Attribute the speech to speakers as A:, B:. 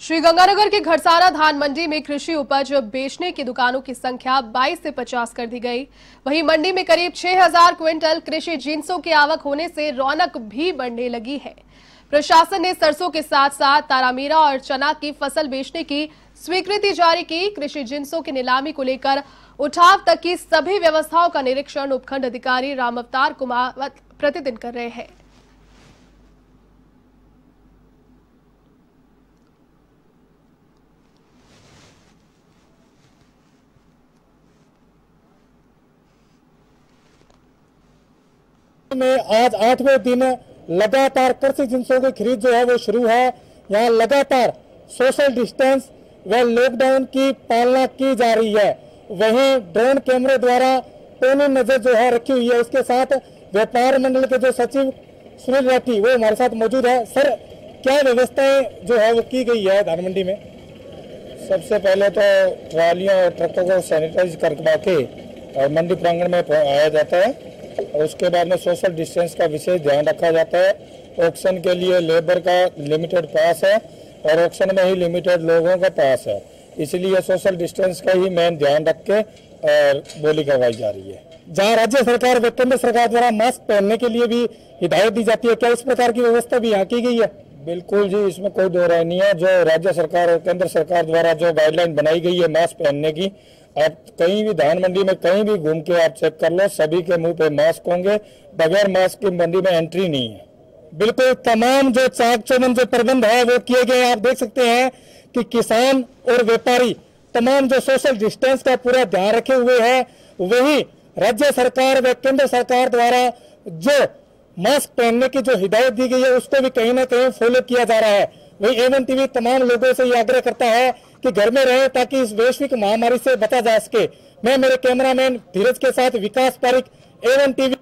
A: श्रीगंगानगर के घरसारा धान मंडी में कृषि उपज बेचने की दुकानों की संख्या 22 से 50 कर दी गई। वहीं मंडी में करीब 6000 क्विंटल कृषि जिंसों की आवक होने से रौनक भी बढ़ने लगी है। प्रशासन ने सरसों के साथ साथ तारामीरा और चना की फ़सल बेचने की स्वीकृति जारी की। कृषि जिंसों की नीलामी को लेकर उठाव तक की सभी व्यवस्थाओं का निरीक्षण उपखंड अधिकारी राम अवतार कुमार प्रतिदिन कर रहे हैं।
B: में आज आठवें दिन लगातार कृषि जिनसों की खरीद जो है वो शुरू है। यहाँ लगातार सोशल डिस्टेंस व लॉकडाउन की पालना की जा रही है। वहीं ड्रोन कैमरे द्वारा पैनी नज़र जो है रखी हुई है। उसके साथ व्यापार मंडल के जो सचिव सुनील राठी, वो हमारे साथ मौजूद है। सर, क्या व्यवस्थाएँ जो है वो की गई है धान मंडी में?
C: सबसे पहले तो ट्रालियों और ट्रकों को सैनिटाइज करवा के मंडी प्रांगण में आया जाता है। और उसके बाद में सोशल डिस्टेंस का विशेष ध्यान रखा जाता है। ऑक्शन के लिए लेबर का लिमिटेड पास है और ऑक्शन में ही लिमिटेड लोगों का पास है। इसलिए सोशल डिस्टेंस का ही मेन ध्यान रख के और बोली करवाई जा रही है।
B: जहाँ राज्य सरकार व केंद्र सरकार द्वारा मास्क पहनने के लिए भी हिदायत दी जाती है, क्या इस प्रकार की व्यवस्था भी यहाँ की गई है?
C: बिल्कुल जी, इसमें कोई दो राय नहीं है। जो राज्य सरकार और केंद्र सरकार द्वारा जो गाइडलाइन बनाई गई है मास्क पहनने की आप कहीं भी धान मंडी में कहीं भी घूम के आप चेक कर लो, सभी के मुँह पे मास्क होंगे, बगैर मास्क की मंडी में एंट्री नहीं है।
B: बिल्कुल तमाम जो चाक चौबंद जो प्रबंध है, वो किए गए आप देख सकते हैं कि किसान और व्यापारी, तमाम जो सोशल डिस्टेंस का पूरा ध्यान रखे हुए है, वही राज्य सरकार व केंद्र सरकार द्वारा जो मास्क पहनने की जो हिदायत दी गई है, उसको भी कहीं ना कहीं फॉलो किया जा रहा है। वही एवन टीवी तमाम लोगों से ये आग्रह करता है कि घर में रहे ताकि इस वैश्विक महामारी से बचा जा सके। मैं मेरे कैमरामैन धीरज के साथ विकास पारिक एवन टीवी